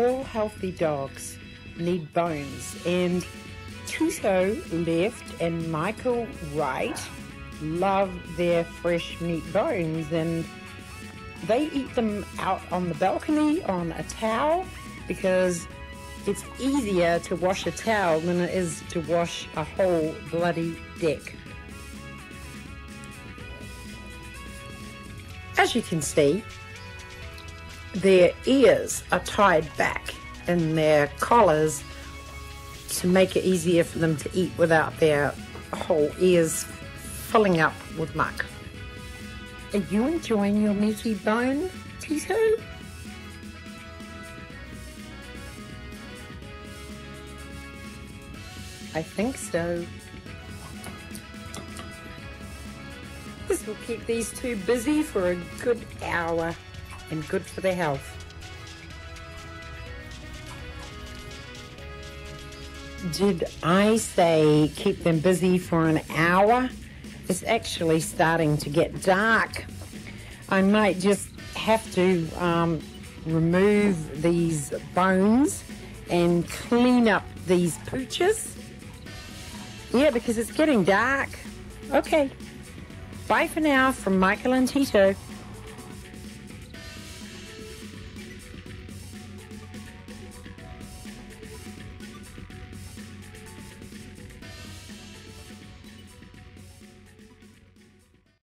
all healthy dogs need bones, and Tito left and Michael right love their fresh meat bones, and they eat them out on the balcony on a towel because it's easier to wash a towel than it is to wash a whole bloody deck. As you can see, their ears are tied back in their collars to make it easier for them to eat without their whole ears filling up with muck. Are you enjoying your meaty bone, Tito? I think so. This will keep these two busy for a good hour and good for their health. Did I say keep them busy for an hour? It's actually starting to get dark. I might just have to um, remove these bones and clean up these pooches. Yeah, because it's getting dark. Okay. Bye for now from Michael and Tito.